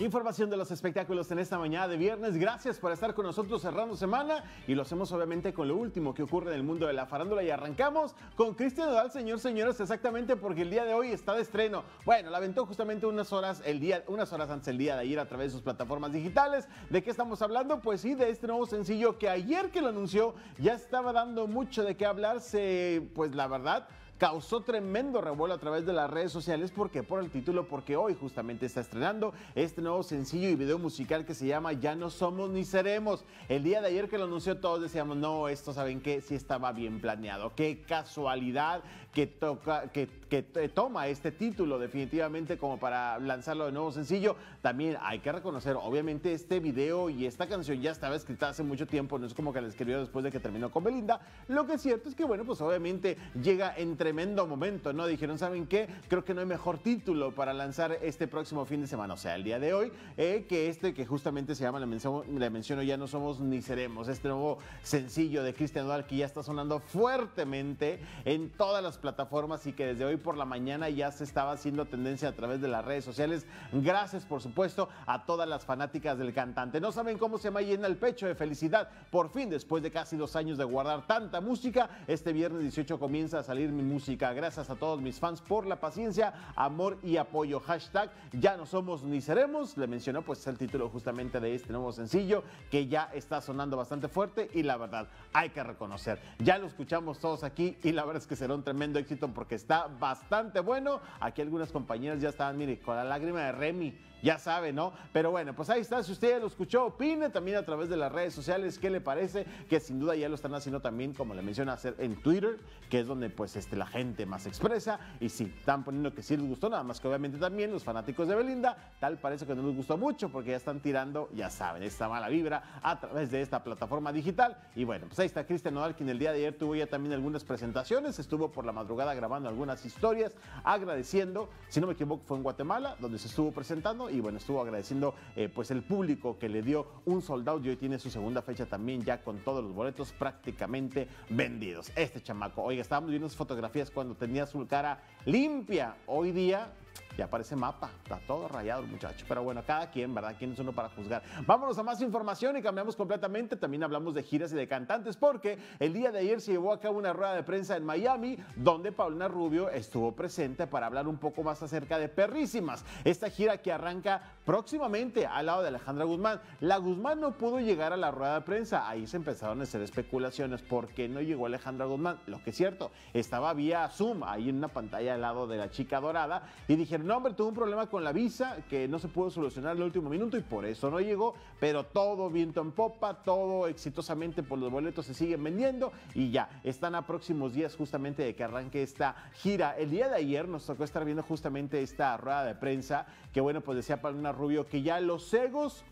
Información de los espectáculos en esta mañana de viernes. Gracias por estar con nosotros cerrando semana y lo hacemos obviamente con lo último que ocurre en el mundo de la farándula y arrancamos con Cristian Nodal, señor, señores, exactamente porque el día de hoy está de estreno. Bueno, la aventó justamente unas horas el día, unas horas antes del día de ayer a través de sus plataformas digitales. ¿De qué estamos hablando? Pues sí, de este nuevo sencillo que ayer que lo anunció ya estaba dando mucho de qué hablarse, pues la verdad causó tremendo revuelo a través de las redes sociales. ¿Por qué? Por el título, porque hoy justamente está estrenando este nuevo sencillo y video musical que se llama Ya no somos ni seremos. El día de ayer que lo anunció todos decíamos, no, esto saben que sí estaba bien planeado. Qué casualidad que, toca, que, que toma este título definitivamente como para lanzarlo de nuevo sencillo. También hay que reconocer, obviamente este video y esta canción ya estaba escrita hace mucho tiempo, no es como que la escribió después de que terminó con Belinda. Lo que es cierto es que, bueno, pues obviamente llega entre tremendo momento, ¿no? Dijeron, ¿saben qué? Creo que no hay mejor título para lanzar este próximo fin de semana, o sea, el día de hoy, eh, que este que justamente se llama, le menciono, menciono, Ya no somos ni seremos, este nuevo sencillo de Cristian Nodal que ya está sonando fuertemente en todas las plataformas y que desde hoy por la mañana ya se estaba haciendo tendencia a través de las redes sociales. Gracias, por supuesto, a todas las fanáticas del cantante. No saben cómo se me llena el pecho de felicidad. Por fin, después de casi dos años de guardar tanta música, este viernes 18 comienza a salir mi música Gracias a todos mis fans por la paciencia, amor y apoyo. Hashtag ya no somos ni seremos. Le mencionó pues el título justamente de este nuevo sencillo que ya está sonando bastante fuerte y la verdad hay que reconocer. Ya lo escuchamos todos aquí y la verdad es que será un tremendo éxito porque está bastante bueno. Aquí algunas compañeras ya estaban, mire, con la lágrima de Remy ya sabe, ¿no? Pero bueno, pues ahí está. Si usted ya lo escuchó, opine también a través de las redes sociales qué le parece, que sin duda ya lo están haciendo también, como le menciona, hacer en Twitter, que es donde pues este, la gente más expresa. Y sí, están poniendo que sí les gustó, nada más que obviamente también los fanáticos de Belinda, tal parece que no les gustó mucho porque ya están tirando, ya saben, esta mala vibra a través de esta plataforma digital. Y bueno, pues ahí está Cristian Nodal, quien el día de ayer tuvo ya también algunas presentaciones, estuvo por la madrugada grabando algunas historias, agradeciendo, si no me equivoco, fue en Guatemala, donde se estuvo presentando y bueno, estuvo agradeciendo eh, pues el público que le dio un soldado y hoy tiene su segunda fecha también ya con todos los boletos prácticamente vendidos. Este chamaco, oiga, estábamos viendo sus fotografías cuando tenía su cara limpia, hoy día ya parece mapa, está todo rayado el muchacho. Pero bueno, cada quien, ¿verdad? ¿Quién es uno para juzgar? Vámonos a más información y cambiamos completamente. También hablamos de giras y de cantantes porque el día de ayer se llevó a cabo una rueda de prensa en Miami donde Paulina Rubio estuvo presente para hablar un poco más acerca de Perrísimas. Esta gira que arranca próximamente al lado de Alejandra Guzmán. La Guzmán no pudo llegar a la rueda de prensa. Ahí se empezaron a hacer especulaciones. ¿Por qué no llegó Alejandra Guzmán? Lo que es cierto, estaba vía Zoom ahí en una pantalla al lado de la chica dorada y dijeron hombre, tuvo un problema con la visa que no se pudo solucionar en el último minuto y por eso no llegó, pero todo viento en popa, todo exitosamente por los boletos se siguen vendiendo y ya, están a próximos días justamente de que arranque esta gira. El día de ayer nos tocó estar viendo justamente esta rueda de prensa que bueno, pues decía Palina Rubio que ya los egos,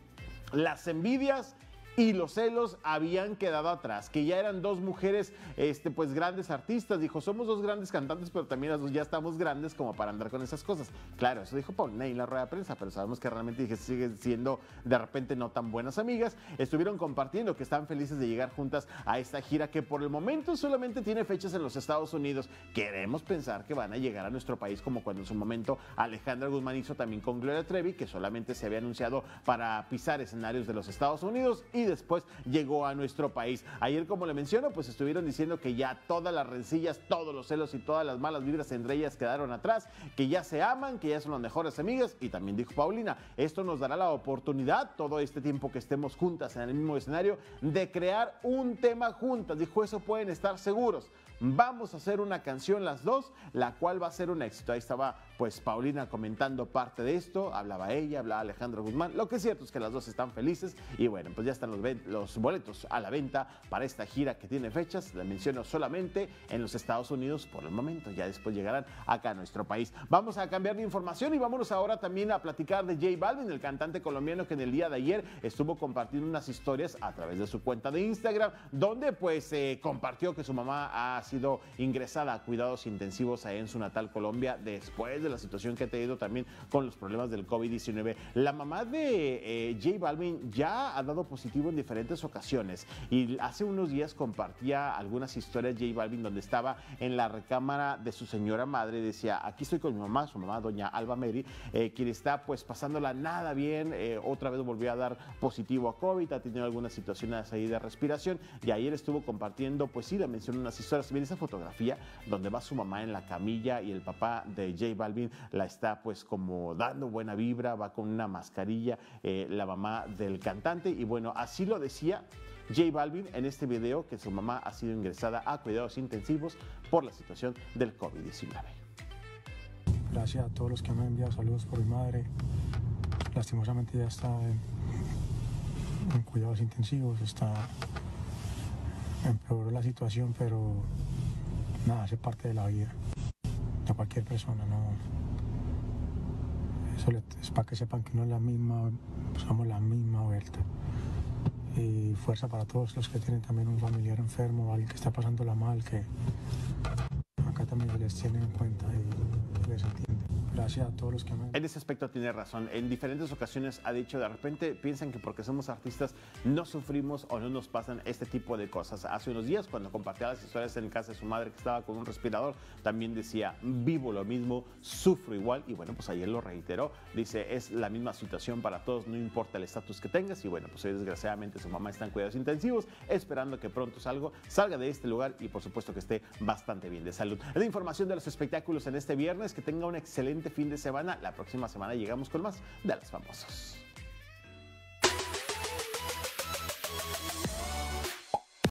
las envidias, y los celos habían quedado atrás, que ya eran dos mujeres, este, pues grandes artistas. Dijo, somos dos grandes cantantes, pero también las dos ya estamos grandes como para andar con esas cosas. Claro, eso dijo Paul Ney en la rueda de prensa, pero sabemos que realmente dije, siguen siendo de repente no tan buenas amigas. Estuvieron compartiendo que están felices de llegar juntas a esta gira que por el momento solamente tiene fechas en los Estados Unidos. Queremos pensar que van a llegar a nuestro país como cuando en su momento Alejandra Guzmán hizo también con Gloria Trevi, que solamente se había anunciado para pisar escenarios de los Estados Unidos y después llegó a nuestro país. Ayer, como le menciono, pues estuvieron diciendo que ya todas las rencillas, todos los celos y todas las malas vibras entre ellas quedaron atrás, que ya se aman, que ya son las mejores amigas y también dijo Paulina, esto nos dará la oportunidad, todo este tiempo que estemos juntas en el mismo escenario, de crear un tema juntas. Dijo, eso pueden estar seguros. Vamos a hacer una canción las dos, la cual va a ser un éxito. Ahí estaba pues Paulina comentando parte de esto, hablaba ella, hablaba Alejandro Guzmán. Lo que es cierto es que las dos están felices y bueno, pues ya están los, boletos a la venta para esta gira que tiene fechas. La menciono solamente en los Estados Unidos por el momento, ya después llegarán acá a nuestro país. Vamos a cambiar de información y vámonos ahora también a platicar de J Balvin, el cantante colombiano que en el día de ayer estuvo compartiendo unas historias a través de su cuenta de Instagram, donde pues eh, compartió que su mamá ha sido ingresada a cuidados intensivos en su natal Colombia después de la situación que ha tenido también con los problemas del COVID-19. La mamá de eh, J Balvin ya ha dado positivo en diferentes ocasiones y hace unos días compartía algunas historias J Balvin donde estaba en la recámara de su señora madre, decía, aquí estoy con mi mamá, su mamá, doña Alba Mary, eh, quien está pues pasándola nada bien, eh, otra vez volvió a dar positivo a COVID, ha tenido algunas situaciones ahí de respiración y ayer estuvo compartiendo, pues sí, le mencionó unas historias, miren esa fotografía donde va su mamá en la camilla y el papá de J Balvin la está pues como dando buena vibra, va con una mascarilla, eh, la mamá del cantante y bueno, así lo decía J Balvin en este video que su mamá ha sido ingresada a cuidados intensivos por la situación del COVID-19. Gracias a todos los que me han enviado saludos por mi madre. Lastimosamente ya está en, cuidados intensivos, está empeoró la situación, pero nada, hace parte de la vida de cualquier persona, no. Eso es para que sepan que no es la misma, somos la misma vuelta. Y fuerza para todos los que tienen también un familiar enfermo, alguien que está pasándola mal, que acá también les tiene en cuenta y les entiende. Gracias a todos los que me En ese aspecto tiene razón. En diferentes ocasiones ha dicho, de repente piensan que porque somos artistas no sufrimos o no nos pasan este tipo de cosas. Hace unos días, cuando compartía las historias en casa de su madre que estaba con un respirador, también decía, vivo lo mismo, sufro igual. Y bueno, pues ayer lo reiteró. Dice, es la misma situación para todos, no importa el estatus que tengas. Y bueno, pues hoy desgraciadamente su mamá está en cuidados intensivos, esperando que pronto salga, salga de este lugar y por supuesto que esté bastante bien de salud. La información de los espectáculos en este viernes. Que tenga un excelente fin de semana. La próxima semana llegamos con más de los famosos.